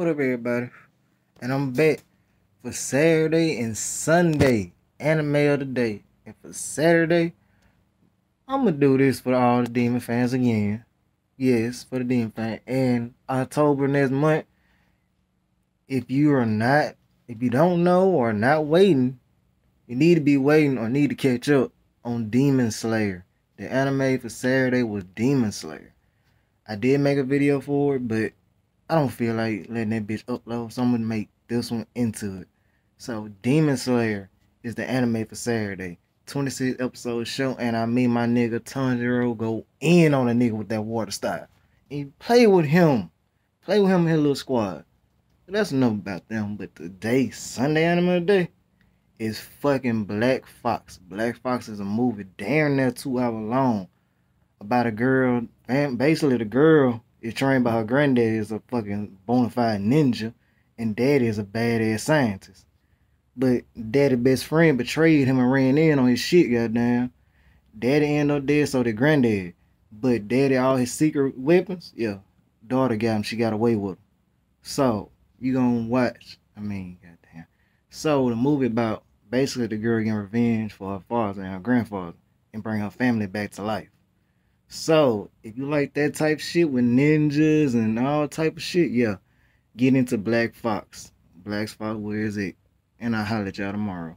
What up, everybody? And I'm back for Saturday and Sunday anime of the day. And for Saturday, I'm gonna do this for all the Demon fans again. Yes, for the Demon fan. And October next month, if you are not, if you don't know or not waiting, you need to be waiting or need to catch up on Demon Slayer. The anime for Saturday was Demon Slayer. I did make a video for it, but I don't feel like letting that bitch upload. So I'm gonna make this one into it. So Demon Slayer is the anime for Saturday. 26 episode show, and I mean my nigga Tanjiro go in on a nigga with that water style. And play with him. Play with him in his little squad. That's enough about them. But today, Sunday anime today, is fucking Black Fox. Black Fox is a movie damn near two hour long about a girl. And basically, the girl is trained by her granddad is a fucking bona fide ninja, and daddy is a badass scientist. But daddy best friend betrayed him and ran in on his shit, goddamn. Daddy ended up dead, so did granddad. But daddy, all his secret weapons, yeah. Daughter got him, she got away with him. So, you gonna watch. I mean, goddamn. So, the movie about basically the girl getting revenge for her father and her grandfather and bring her family back to life. So, if you like that type shit with ninjas and all type of shit, yeah, get into Black Fox. Black Fox, where is it? And I'll holler at y'all tomorrow.